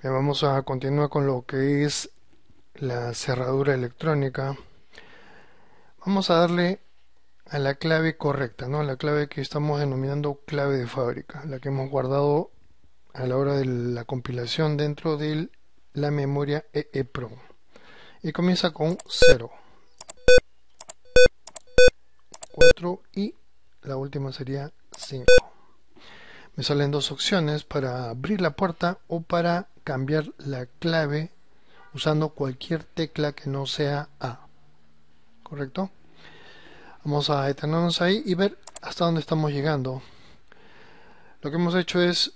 Vamos a continuar con lo que es la cerradura electrónica. Vamos a darle a la clave correcta, ¿no? La clave que estamos denominando clave de fábrica, la que hemos guardado a la hora de la compilación dentro de la memoria EEPROM. Y comienza con 0, 4 y la última sería 5. Me salen dos opciones para abrir la puerta o para cambiar la clave usando cualquier tecla que no sea A. ¿Correcto? Vamos a detenernos ahí y ver hasta dónde estamos llegando. Lo que hemos hecho es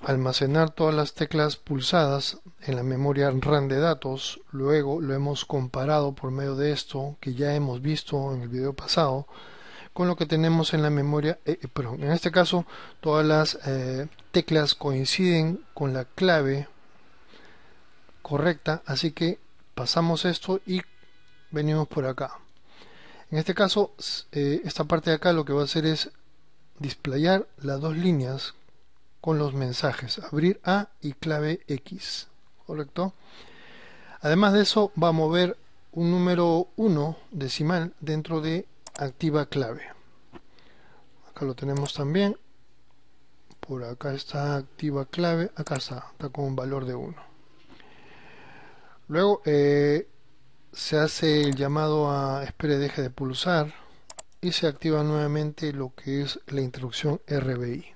almacenar todas las teclas pulsadas en la memoria RAM de datos. Luego lo hemos comparado por medio de esto que ya hemos visto en el video pasado con lo que tenemos en la memoria eh, pero en este caso todas las eh, teclas coinciden con la clave correcta así que pasamos esto y venimos por acá. En este caso eh, esta parte de acá lo que va a hacer es displayar las dos líneas con los mensajes abrir A y clave X correcto además de eso va a mover un número 1 decimal dentro de activa clave acá lo tenemos también por acá está activa clave acá está, está con un valor de 1 Luego eh, se hace el llamado a espere deje de pulsar y se activa nuevamente lo que es la instrucción RBI.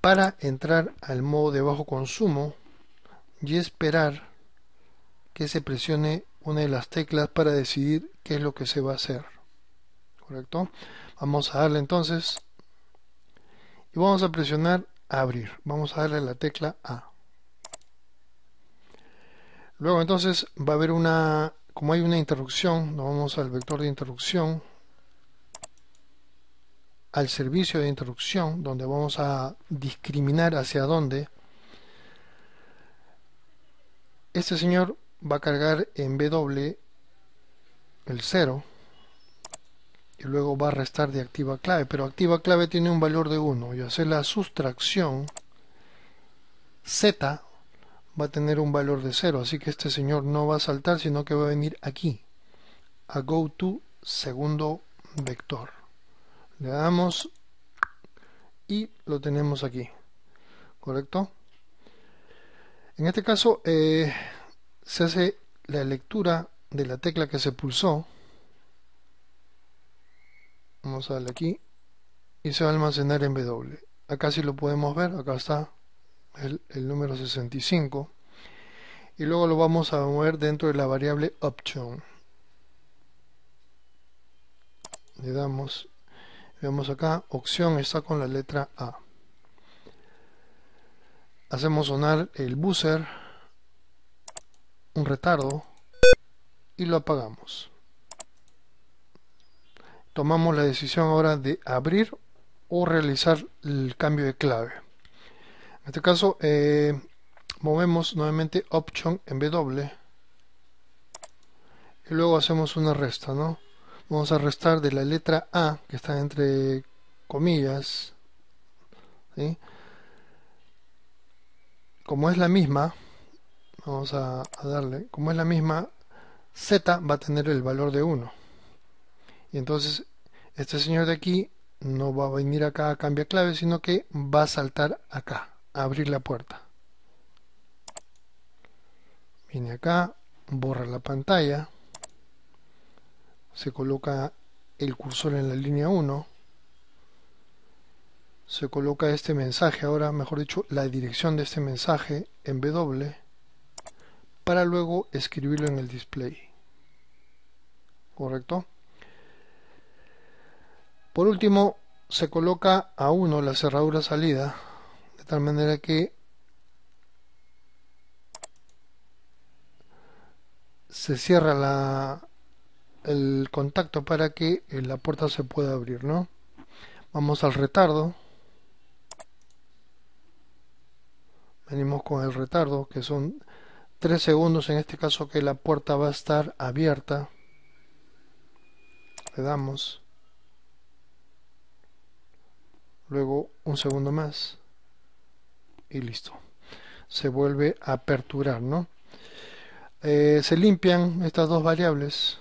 Para entrar al modo de bajo consumo y esperar que se presione una de las teclas para decidir qué es lo que se va a hacer. ¿Correcto? Vamos a darle entonces y vamos a presionar abrir. Vamos a darle la tecla A. Luego entonces va a haber una, como hay una interrupción, nos vamos al vector de interrupción, al servicio de interrupción, donde vamos a discriminar hacia dónde. Este señor va a cargar en W el 0 y luego va a restar de activa clave, pero activa clave tiene un valor de 1 y hacer la sustracción Z va a tener un valor de 0, así que este señor no va a saltar, sino que va a venir aquí, a go to segundo vector. Le damos y lo tenemos aquí, ¿correcto? En este caso eh, se hace la lectura de la tecla que se pulsó. Vamos a darle aquí. Y se va a almacenar en W. Acá sí lo podemos ver, acá está el, número 65 y luego lo vamos a mover dentro de la variable option. Le damos veamos acá. Opción está con la letra A. Hacemos sonar el buzzer. Un retardo. Y lo apagamos tomamos la decisión ahora de abrir o realizar el cambio de clave en este caso, eh, movemos nuevamente Option en W y luego hacemos una resta, ¿no? Vamos a restar de la letra A, que está entre comillas, Como es la misma, vamos a, a darle, como es la misma, Z va a tener el valor de 1. Y entonces, este señor de aquí no va a venir acá a cambiar clave, sino que va a saltar acá abrir la puerta. Viene acá, borra la pantalla, se coloca el cursor en la línea 1, se coloca este mensaje, ahora mejor dicho, la dirección de este mensaje en W, para luego escribirlo en el display. ¿Correcto? Por último, se coloca a 1 la cerradura salida de tal manera que se cierra el contacto para que la puerta se pueda abrir ¿no? vamos al retardo. Venimos con el retardo que son 3 segundos en este caso que la puerta va a estar abierta. Le damos luego un segundo más y listo. se vuelve a aperturar, ¿no? Eh, se limpian estas dos variables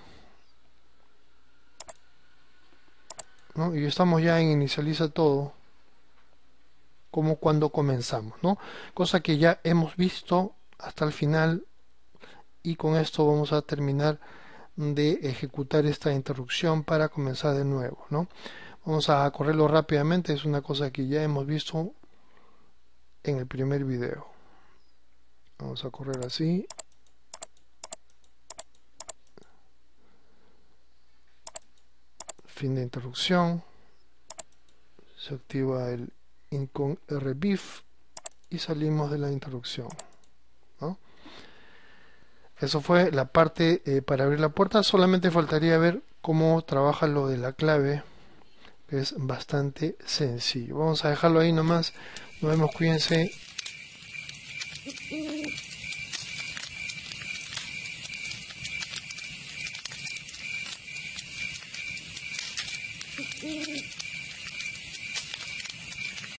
¿no? y estamos ya en inicializa todo como cuando comenzamos ¿no? cosa que ya hemos visto hasta el final y con esto vamos a terminar de ejecutar esta interrupción para comenzar de nuevo ¿no? Vamos a correrlo rápidamente. Es una cosa que ya hemos visto en el primer video. Vamos a correr así. Fin de interrupción. Se activa el incon rbif y salimos de la interrupción eso fue la parte eh, para abrir la puerta. Solamente faltaría ver cómo trabaja lo de la clave es bastante sencillo. Vamos a dejarlo ahí nomás. Nos vemos cuídense